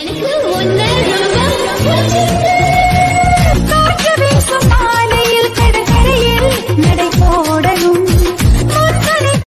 எனக்கு